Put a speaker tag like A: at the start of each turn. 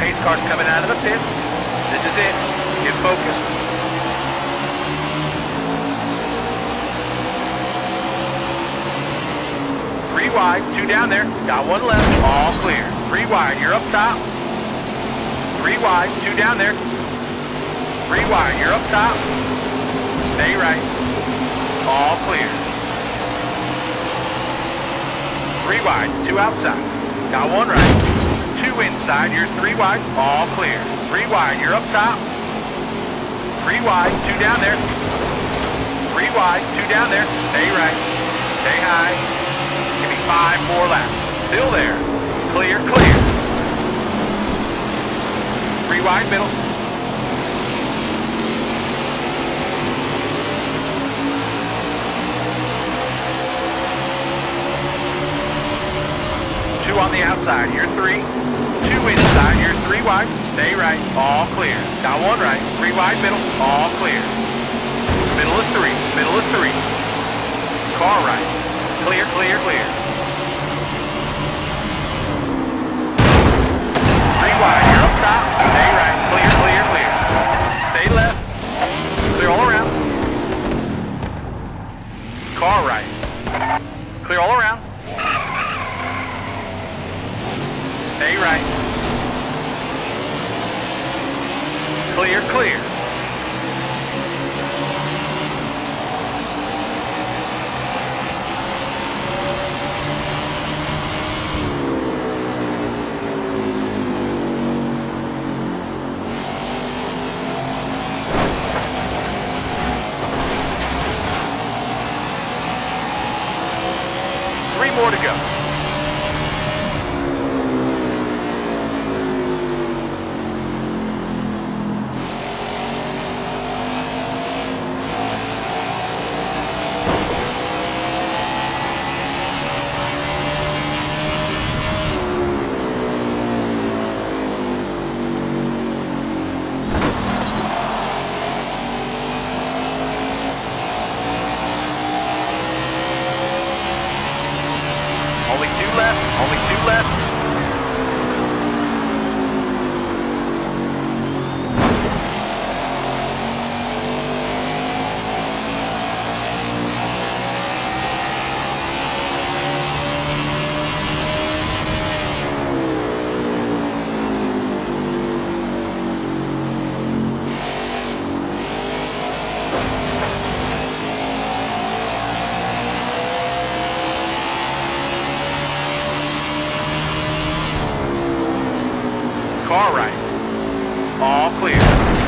A: Pace car's coming out of the pit. This is it. Get focused. Three wide, two down there. Got one left. All clear. Three wide, you're up top. Three wide, two down there. Three wide, you're up top. Stay right. All clear. Three wide, two outside. Got one right. Two inside, you're three wide. All clear. Three wide, you're up top. Three wide, two down there. Three wide, two down there. Stay right. Stay high. Give me five more laps. Still there. Clear, clear. Three wide middle. On the outside, you're three. Two inside, you're three wide. Stay right, all clear. Got one right, three wide middle, all clear. Middle of three, middle of three. Car right. Clear, clear, clear. Clear, clear. Three more to go. left, only two left. All right. All clear.